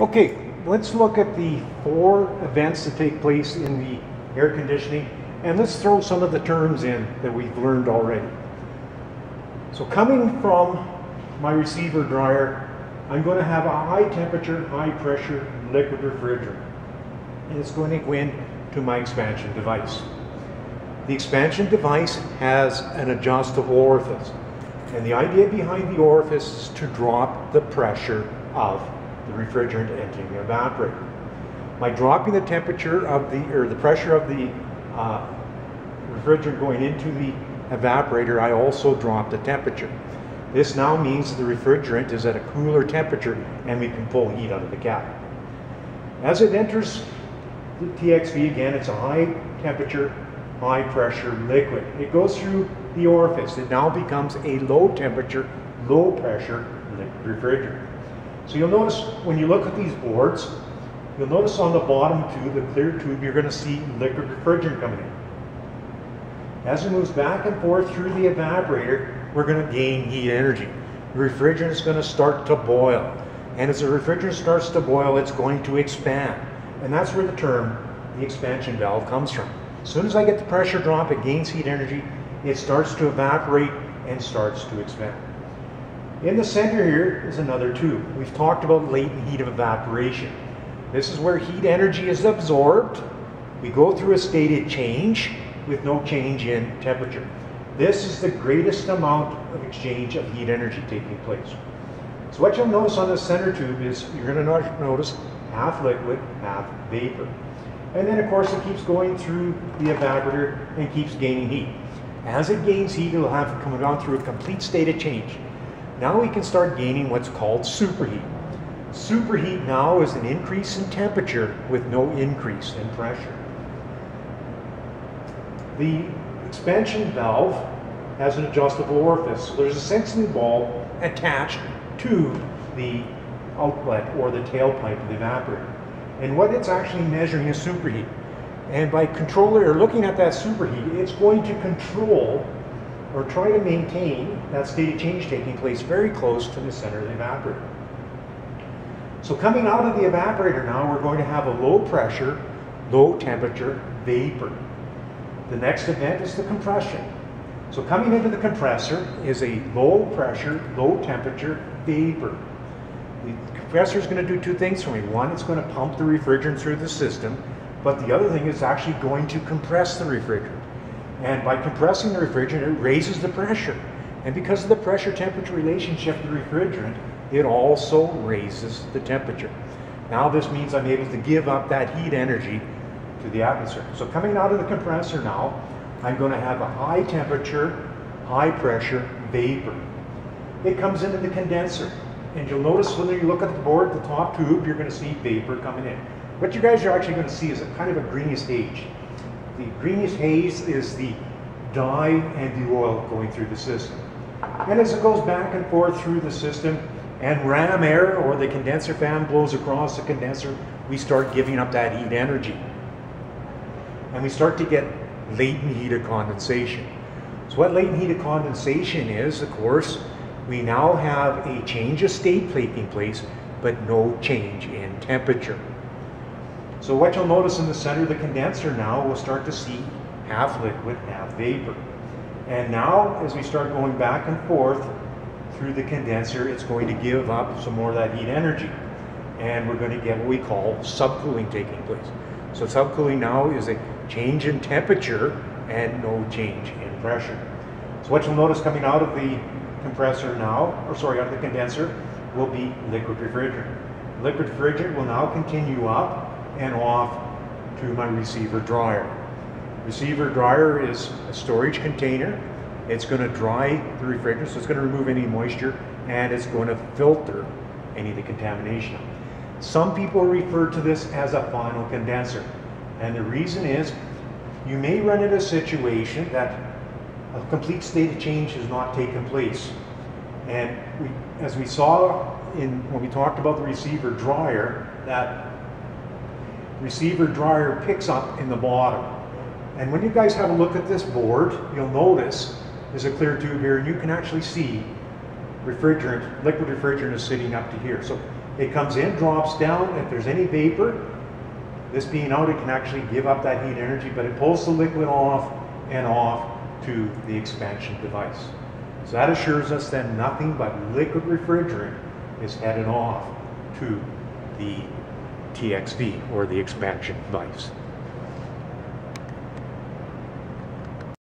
Okay, let's look at the four events that take place in the air conditioning and let's throw some of the terms in that we've learned already. So coming from my receiver dryer, I'm going to have a high temperature, high pressure liquid refrigerant. And it's going to go into my expansion device. The expansion device has an adjustable orifice. And the idea behind the orifice is to drop the pressure of the refrigerant entering the evaporator. By dropping the temperature of the, or the pressure of the uh, refrigerant going into the evaporator, I also drop the temperature. This now means the refrigerant is at a cooler temperature and we can pull heat out of the cap. As it enters the TXV, again, it's a high temperature, high pressure liquid. It goes through the orifice. It now becomes a low temperature, low pressure refrigerant. So you'll notice when you look at these boards, you'll notice on the bottom tube, the clear tube, you're going to see liquid refrigerant coming in. As it moves back and forth through the evaporator, we're going to gain heat energy. The refrigerant is going to start to boil. And as the refrigerant starts to boil, it's going to expand. And that's where the term, the expansion valve, comes from. As soon as I get the pressure drop, it gains heat energy, it starts to evaporate and starts to expand. In the center here is another tube. We've talked about latent heat of evaporation. This is where heat energy is absorbed. We go through a state of change with no change in temperature. This is the greatest amount of exchange of heat energy taking place. So what you'll notice on the center tube is you're going to notice half liquid, half vapor. And then of course it keeps going through the evaporator and keeps gaining heat. As it gains heat, it'll have come on through a complete state of change. Now we can start gaining what's called superheat. Superheat now is an increase in temperature with no increase in pressure. The expansion valve has an adjustable orifice. So there's a sensing bulb attached to the outlet or the tailpipe of the evaporator. And what it's actually measuring is superheat. And by controlling or looking at that superheat, it's going to control or try to maintain that state of change taking place very close to the center of the evaporator. So coming out of the evaporator now, we're going to have a low pressure, low temperature vapor. The next event is the compression. So coming into the compressor is a low pressure, low temperature vapor. The compressor is going to do two things for me. One, it's going to pump the refrigerant through the system, but the other thing is actually going to compress the refrigerant. And by compressing the refrigerant, it raises the pressure. And because of the pressure temperature relationship of the refrigerant, it also raises the temperature. Now this means I'm able to give up that heat energy to the atmosphere. So coming out of the compressor now, I'm going to have a high temperature, high pressure vapor. It comes into the condenser. And you'll notice when you look at the board, the top tube, you're going to see vapor coming in. What you guys are actually going to see is a kind of a greenish haze. The greenish haze is the dye and the oil going through the system. And as it goes back and forth through the system, and ram air or the condenser fan blows across the condenser, we start giving up that heat energy. And we start to get latent heat of condensation. So what latent heat of condensation is, of course, we now have a change of state taking place, but no change in temperature. So what you'll notice in the center of the condenser now, we'll start to see half liquid, half vapor. And now, as we start going back and forth through the condenser, it's going to give up some more of that heat energy. And we're going to get what we call subcooling taking place. So subcooling now is a change in temperature and no change in pressure. So what you'll notice coming out of the compressor now, or sorry, out of the condenser, will be liquid refrigerant. Liquid refrigerant will now continue up and off to my receiver dryer. Receiver dryer is a storage container. It's going to dry the refrigerant, so it's going to remove any moisture, and it's going to filter any of the contamination. Some people refer to this as a final condenser. And the reason is you may run into a situation that a complete state of change has not taken place. And we, as we saw in when we talked about the receiver dryer, that receiver dryer picks up in the bottom. And when you guys have a look at this board, you'll notice there's a clear tube here and you can actually see refrigerant, liquid refrigerant is sitting up to here. So It comes in, drops down. If there's any vapor, this being out, it can actually give up that heat energy, but it pulls the liquid off and off to the expansion device. So that assures us then nothing but liquid refrigerant is headed off to the TXV or the expansion device.